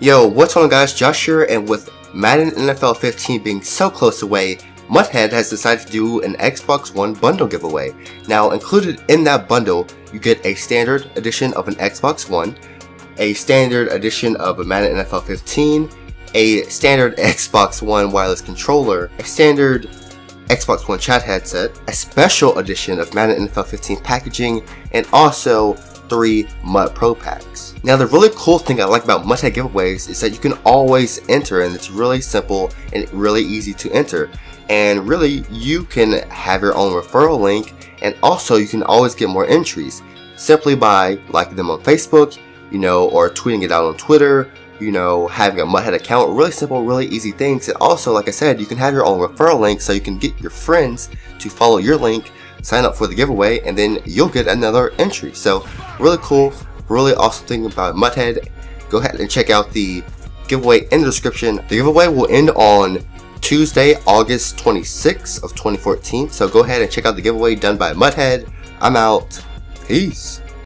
Yo, what's on guys, Josh here, and with Madden NFL 15 being so close away, Muthead has decided to do an Xbox One bundle giveaway. Now, included in that bundle, you get a standard edition of an Xbox One, a standard edition of a Madden NFL 15, a standard Xbox One wireless controller, a standard Xbox One chat headset, a special edition of Madden NFL 15 packaging, and also three MUT Pro packs. Now the really cool thing I like about MUThead giveaways is that you can always enter and it's really simple and really easy to enter. And really you can have your own referral link and also you can always get more entries simply by liking them on Facebook, you know, or tweeting it out on Twitter, you know, having a Muthead account, really simple, really easy things. And also, like I said, you can have your own referral link so you can get your friends to follow your link, sign up for the giveaway, and then you'll get another entry. So, really cool, really awesome thing about Muthead. Go ahead and check out the giveaway in the description. The giveaway will end on Tuesday, August 26th of 2014. So go ahead and check out the giveaway done by Muthead. I'm out. Peace.